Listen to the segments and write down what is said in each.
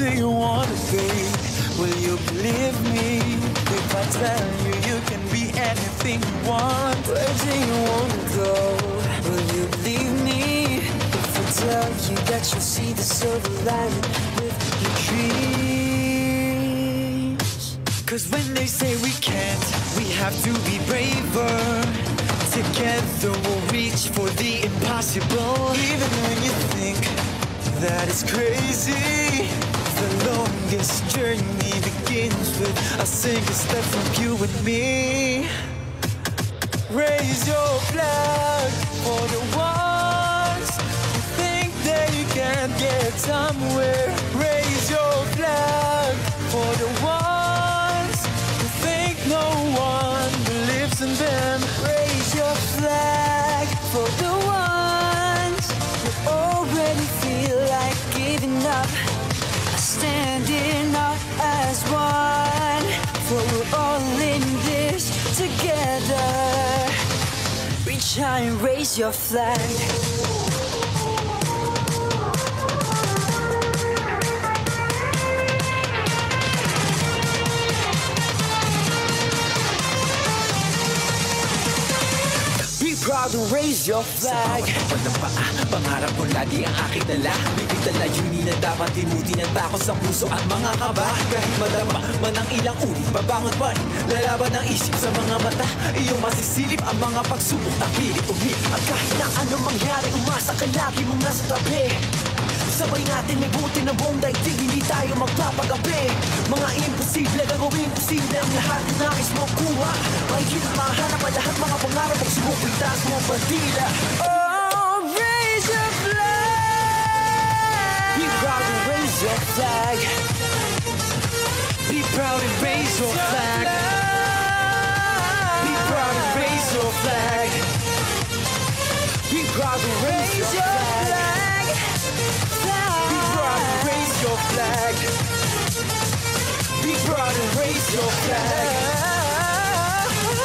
do you wanna be? Will you believe me if I tell you you can be anything you want? Where do you wanna go? Will you believe me if I tell you that you'll see the silver lining with your dreams? Cause when they say we can't, we have to be braver. Together we'll reach for the impossible. Even when you think that it's crazy. The longest journey begins with a single step from you and me. Raise your flag for the ones who think that you can't get somewhere. Reach high and raise your flag. Proud and raise your flag. Kapal ng paa, pangarap ko lagi ang aking dala. Bibig na layunin na dapat tinuti ng takot sa puso at mga kaba. Kahit madama man ang ilang ulit, babangon pa rin Lalaban ang isip sa mga mata. Iyong masisilip ang mga pagsubok na pilit umit At kahit na anong mangyari, umasa ka lagi mong nasa tabi. Sabay natin may buti ng buong daigdig Hindi tayo magpapagabi. Mga imposible gagawin posible Ang lahat na nais mo kuha Mahigit mahanap ang lahat mga pangarap Pag sumupin taas mo bandila Oh, raise your flag. Be proud and raise your flag. Be proud and raise your flag. Be proud and raise your flag. Be proud and raise your flag proud and raise your flag.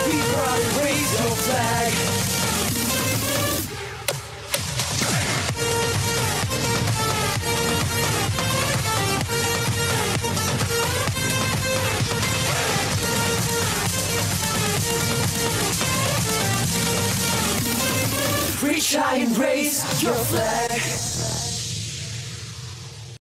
Be proud and raise your flag. Reach high and raise your flag